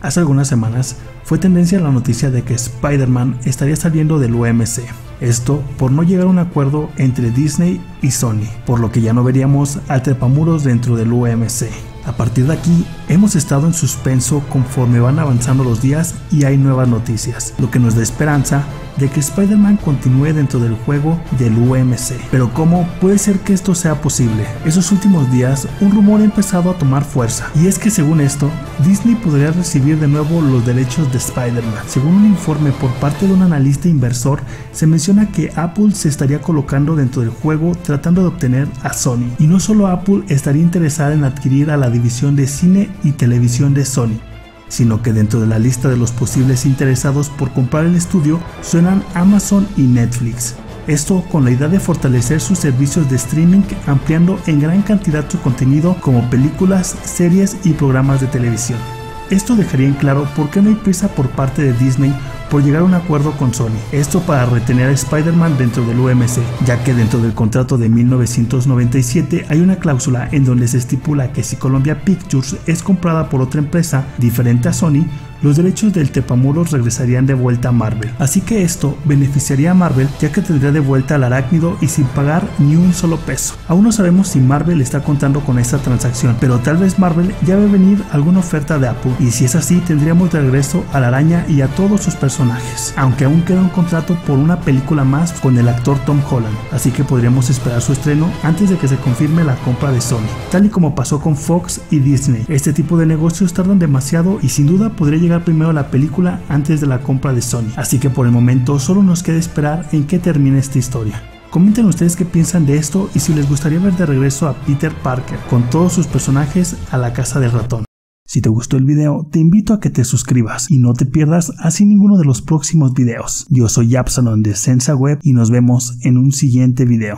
Hace algunas semanas fue tendencia la noticia de que Spider-Man estaría saliendo del UMC. Esto por no llegar a un acuerdo entre Disney y Sony, por lo que ya no veríamos al trepamuros dentro del UMC. A partir de aquí, hemos estado en suspenso conforme van avanzando los días y hay nuevas noticias, lo que nos da esperanza de que Spider-Man continúe dentro del juego del UMC. Pero ¿cómo puede ser que esto sea posible? Esos últimos días un rumor ha empezado a tomar fuerza y es que según esto, Disney podría recibir de nuevo los derechos de Spider-Man. Según un informe por parte de un analista inversor, se menciona que Apple se estaría colocando dentro del juego tratando de obtener a Sony. Y no solo Apple estaría interesada en adquirir a la de cine y televisión de Sony, sino que dentro de la lista de los posibles interesados por comprar el estudio suenan Amazon y Netflix. Esto con la idea de fortalecer sus servicios de streaming ampliando en gran cantidad su contenido como películas, series y programas de televisión. Esto dejaría en claro por qué no hay prisa por parte de Disney por llegar a un acuerdo con Sony. Esto para retener a Spider-Man dentro del UMC, ya que dentro del contrato de 1997 hay una cláusula en donde se estipula que si Columbia Pictures es comprada por otra empresa diferente a Sony, los derechos del Tepamuros regresarían de vuelta a Marvel. Así que esto beneficiaría a Marvel ya que tendría de vuelta al arácnido y sin pagar ni un solo peso. Aún no sabemos si Marvel está contando con esta transacción, pero tal vez Marvel ya ve venir alguna oferta de Apple y si es así tendríamos de regreso a la araña y a todos sus personajes, aunque aún queda un contrato por una película más con el actor Tom Holland, así que podríamos esperar su estreno antes de que se confirme la compra de Sony, tal y como pasó con Fox y Disney. Este tipo de negocios tardan demasiado y sin duda podría llegar primero la película antes de la compra de Sony, así que por el momento solo nos queda esperar en qué termine esta historia. Comenten ustedes qué piensan de esto y si les gustaría ver de regreso a Peter Parker con todos sus personajes a la casa del ratón. Si te gustó el video, te invito a que te suscribas y no te pierdas así ninguno de los próximos videos. Yo soy Yapsalon de Sensa Web y nos vemos en un siguiente video.